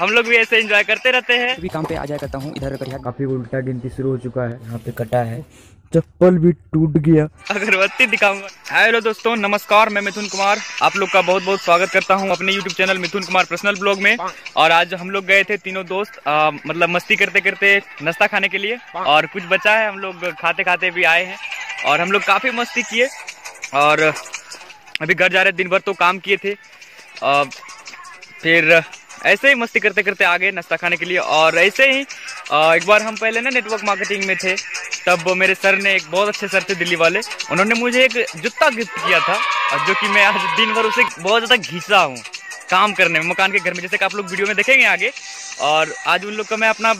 हम लोग भी ऐसे एंजॉय करते रहते हैं। भी काम पे आ जाया करता हूँ इधर कटिहार काफ़ी उल्टा गिनती शुरू हो चुका है यहाँ पे कटा है। चप्पल भी टूट गया। अगरबत्ती दिखाऊँगा। हेलो दोस्तों नमस्कार मैं मिथुन कुमार। आप लोग का बहुत बहुत स्वागत करता हूँ अपने YouTube channel Mithun Kumar personal blog में। और आज हम लोग गए थे तीनों दोस्त आ, मतलब मस्ती करते करते नाश्ता खाने के लिए। और कुछ बचा है हम लोग खाते खाते भी आए हैं। और हम लोग काफ़ी मस्ती किए। और अभी घर जा रहे दिन भर तो काम किए थे। आ, फिर ऐसे ही मस्ती करते करते आ गए नाश्ता खाने के लिए और ऐसे ही एक बार हम पहले ना नेटवर्क मार्केटिंग में थे, तब मेरे सर ने एक बहुत अच्छे सर थे दिल्ली वाले, उन्होंने मुझे एक जूता गिफ्ट किया था जो कि मैं आज दिन भर उसे बहुत ज़्यादा घिसा हूँ काम करने में, मकान के घर में, जैसे कि आप लोग वीडियो में देखेंगे आगे। और आज उन लोग का मैं अपना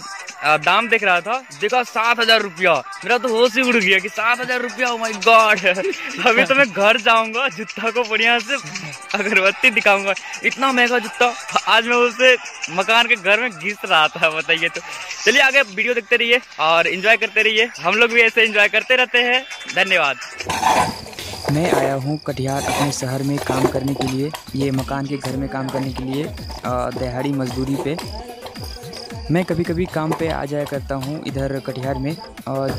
दाम देख रहा था, देखा सात हज़ार रुपया, मेरा तो होश ही उड़ गया कि सात हज़ार रुपया माय गॉड अभी तो मैं घर जाऊँगा, जूता को बढ़िया से अगरबत्ती दिखाऊँगा। इतना महँगा जूता, आज मैं उसे मकान के घर में घिस रहा था, बताइए तो। चलिए आगे वीडियो देखते रहिए और एंजॉय करते रहिए। हम लोग भी ऐसे एंजॉय करते रहते हैं। धन्यवाद। मैं आया हूँ कटिहार अपने शहर में काम करने के लिए, ये मकान के घर में काम करने के लिए दिहाड़ी मजदूरी पे। मैं कभी कभी काम पे आ जाया करता हूँ इधर कटिहार में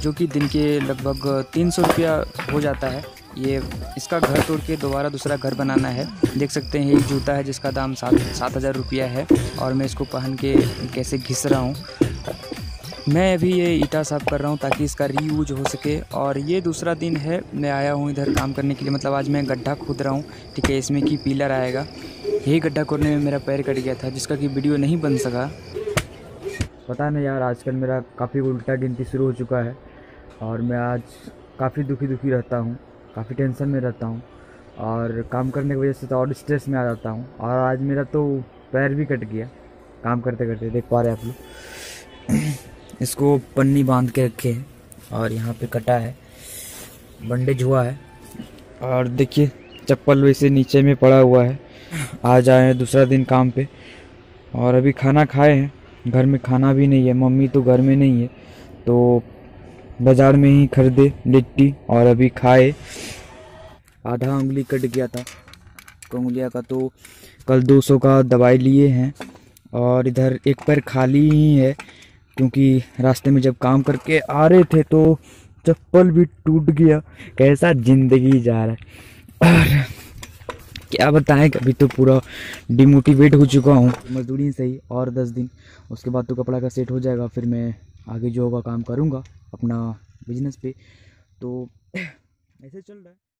जो कि दिन के लगभग तीन सौ रुपया हो जाता है। ये इसका घर तोड़ के दोबारा दूसरा घर बनाना है। देख सकते हैं, एक जूता है जिसका दाम सात सात हज़ार रुपया है और मैं इसको पहन के कैसे घिस रहा हूँ। मैं अभी ये ईटा साफ़ कर रहा हूँ ताकि इसका रीयूज हो सके और ये दूसरा दिन है, मैं आया हूँ इधर काम करने के लिए। मतलब आज मैं गड्ढा खोद रहा हूँ, ठीक है, इसमें कि पीलर आएगा। यही गड्ढा खोदने में मेरा पैर कट गया था, जिसका कि वीडियो नहीं बन सका। पता नहीं यार, आजकल मेरा काफ़ी उल्टा गिनती शुरू हो चुका है और मैं आज काफ़ी दुखी दुखी रहता हूँ। काफ़ी टेंशन में रहता हूँ और काम करने की वजह से तो और स्ट्रेस में आ जाता हूँ और आज मेरा तो पैर भी कट गया काम करते करते, देख पा रहे आप लोग। इसको पन्नी बाँध के रखे हैं और यहाँ पे कटा है बंडेज हुआ है और देखिए, चप्पल वैसे नीचे में पड़ा हुआ है। आज आए हैं दूसरा दिन काम पे और अभी खाना खाए हैं, घर में खाना भी नहीं है, मम्मी तो घर में नहीं है तो बाज़ार में ही खरीदे, लिट्टी और अभी खाए। आधा उंगली कट गया था। उंगलिया का तो कल 200 का दवाई लिए हैं और इधर एक पैर खाली ही है, क्योंकि रास्ते में जब काम करके आ रहे थे तो चप्पल भी टूट गया। कैसा ज़िंदगी जा रहा है। और क्या बताएँ, अभी तो पूरा डिमोटिवेट हो चुका हूँ। मजदूरी सही और दस दिन, उसके बाद तो कपड़ा का सेट हो जाएगा, फिर मैं आगे जो होगा काम करूँगा। अपना बिज़नेस पे। तो ऐसे चल रहा है।